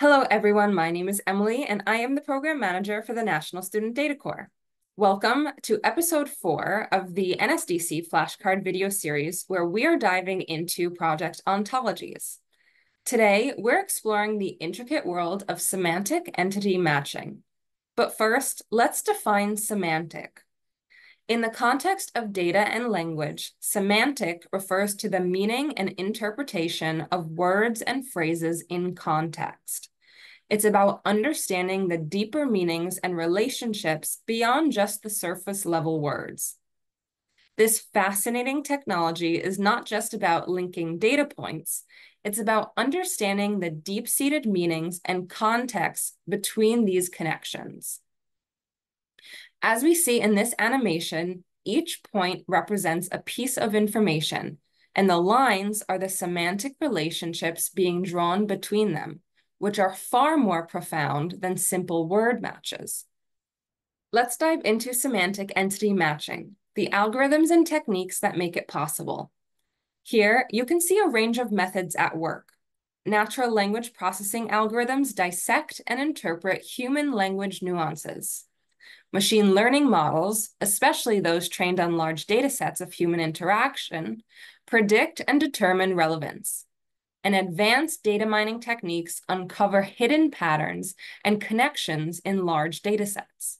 Hello, everyone. My name is Emily, and I am the Program Manager for the National Student Data Corps. Welcome to episode four of the NSDC flashcard video series, where we are diving into project ontologies. Today, we're exploring the intricate world of semantic entity matching. But first, let's define semantic. In the context of data and language, semantic refers to the meaning and interpretation of words and phrases in context. It's about understanding the deeper meanings and relationships beyond just the surface level words. This fascinating technology is not just about linking data points, it's about understanding the deep seated meanings and context between these connections. As we see in this animation, each point represents a piece of information, and the lines are the semantic relationships being drawn between them, which are far more profound than simple word matches. Let's dive into semantic entity matching, the algorithms and techniques that make it possible. Here, you can see a range of methods at work. Natural language processing algorithms dissect and interpret human language nuances. Machine learning models, especially those trained on large data sets of human interaction, predict and determine relevance. And advanced data mining techniques uncover hidden patterns and connections in large data sets.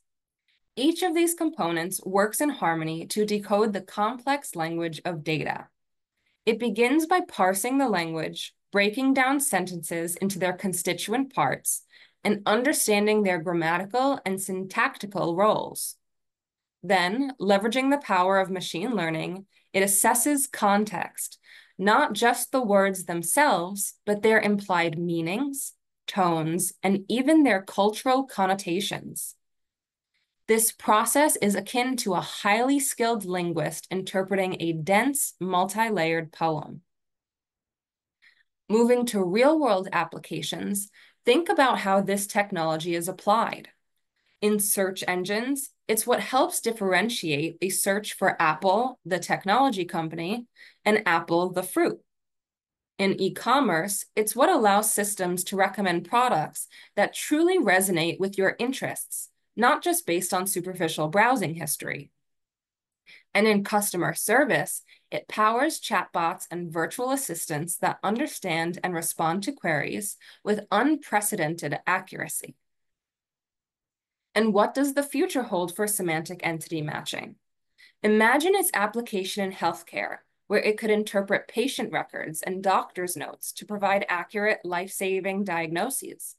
Each of these components works in harmony to decode the complex language of data. It begins by parsing the language, breaking down sentences into their constituent parts, and understanding their grammatical and syntactical roles. Then, leveraging the power of machine learning, it assesses context, not just the words themselves, but their implied meanings, tones, and even their cultural connotations. This process is akin to a highly skilled linguist interpreting a dense, multi-layered poem. Moving to real-world applications, Think about how this technology is applied. In search engines, it's what helps differentiate a search for Apple, the technology company, and Apple, the fruit. In e-commerce, it's what allows systems to recommend products that truly resonate with your interests, not just based on superficial browsing history. And in customer service, it powers chatbots and virtual assistants that understand and respond to queries with unprecedented accuracy. And what does the future hold for semantic entity matching? Imagine its application in healthcare, where it could interpret patient records and doctor's notes to provide accurate life-saving diagnoses.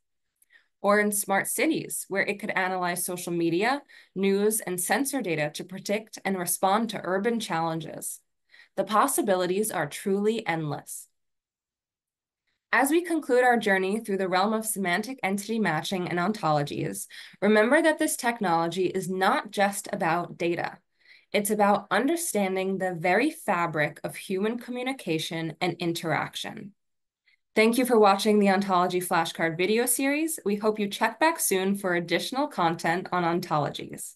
Or in smart cities, where it could analyze social media, news, and sensor data to predict and respond to urban challenges. The possibilities are truly endless. As we conclude our journey through the realm of semantic entity matching and ontologies, remember that this technology is not just about data. It's about understanding the very fabric of human communication and interaction. Thank you for watching the Ontology Flashcard video series. We hope you check back soon for additional content on ontologies.